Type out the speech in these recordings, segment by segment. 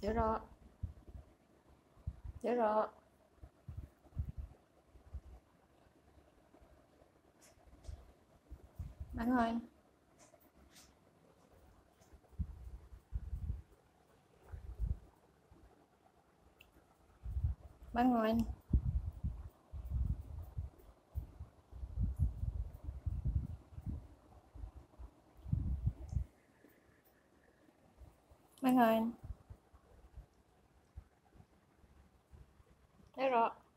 Dạ rồi. Dạ rồi. Bạn ơi. Bạn ơi. Bạn ơi. Bye, Rock.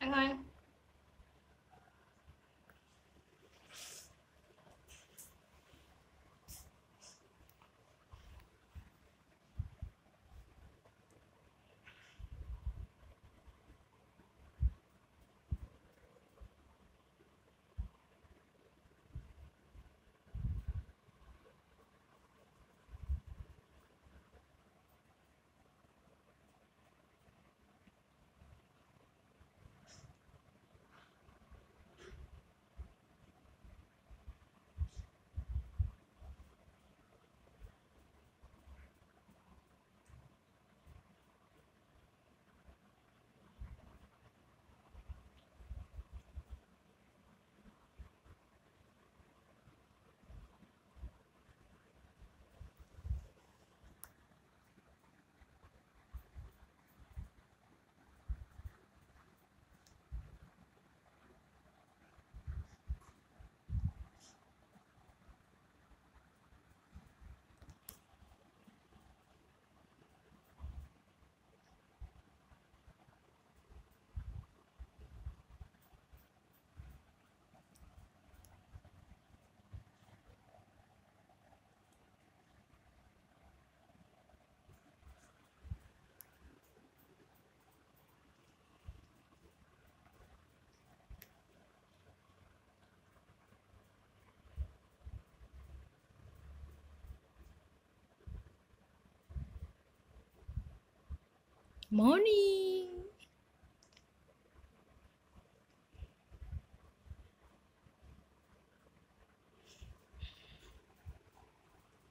Anh ơi. morning.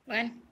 One.